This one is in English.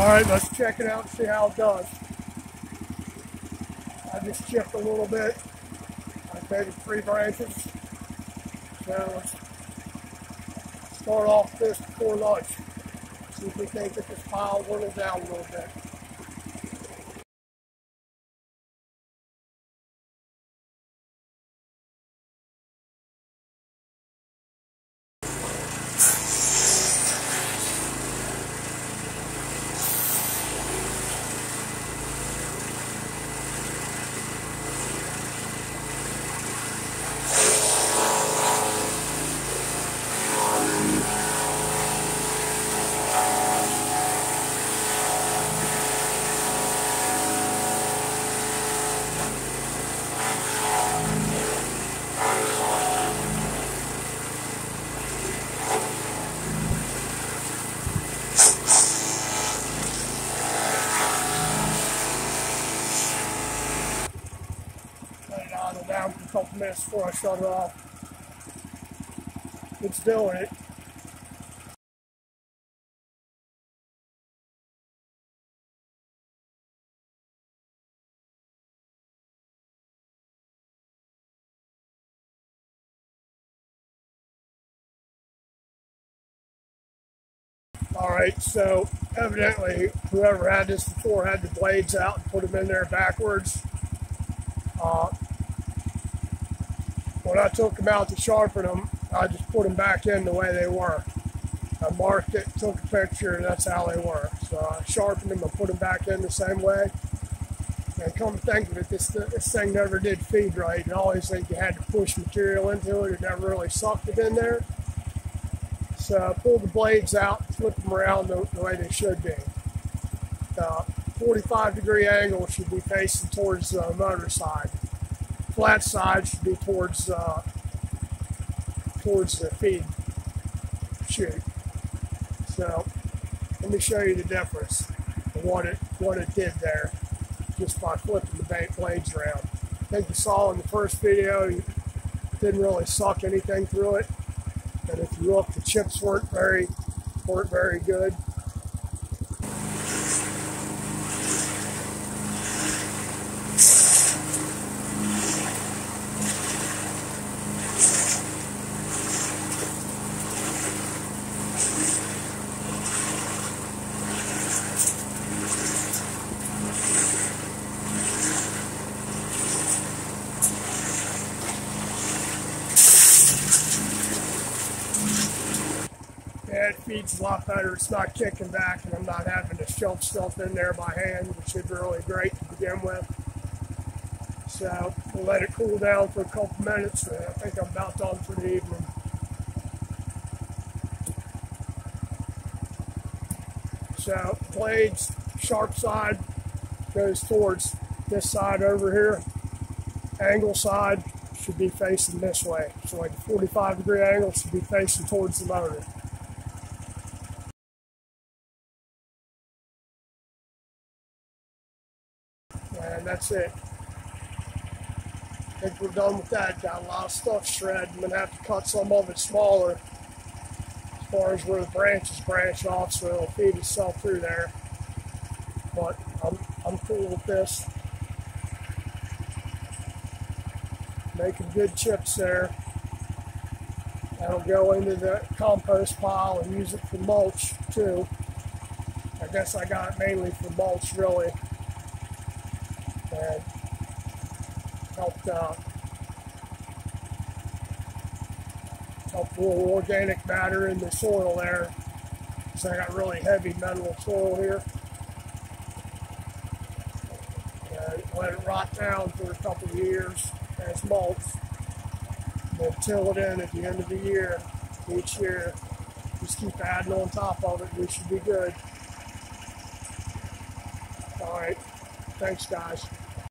Alright, let's check it out and see how it does. I just chipped a little bit. I maybe three branches. So let's start off this before lunch. See if we can get this pile whittled down a little bit. Let it idle down for a couple minutes before I shut it off. It's doing it. All right, so evidently whoever had this before had the blades out and put them in there backwards. Uh, when I took them out to sharpen them, I just put them back in the way they were. I marked it, took a picture, and that's how they were. So I sharpened them and put them back in the same way. And come to think of it, this, this thing never did feed right. And I always think you had to push material into it. It never really sucked it in there. So I pulled the blades out, flipped them around the, the way they should be. The 45 degree angle should be facing towards the motor side. Flat side should be towards uh, towards the feed chute. So let me show you the difference of what it what it did there just by flipping the blades around. I think you saw in the first video you didn't really suck anything through it. And if you look, the chips weren't very weren't very good. It feeds a lot better. It's not kicking back, and I'm not having to shove stuff in there by hand, which is really great to begin with. So we'll let it cool down for a couple minutes, and I think I'm about done for the evening. So blades, sharp side goes towards this side over here. Angle side should be facing this way. So like a 45 degree angle should be facing towards the motor. And that's it. I think we're done with that. Got a lot of stuff shred. I'm gonna have to cut some of it smaller as far as where the branches branch off so it'll feed itself through there. But I'm I'm cool with this. Making good chips there. That'll go into the compost pile and use it for mulch too. I guess I got it mainly for mulch really and helped uh, help a little organic matter in the soil there. So I got really heavy mineral soil here. And let it rot down for a couple of years as mulch. Then till it in at the end of the year, each year. Just keep adding on top of it. We should be good. All right. Thanks, guys.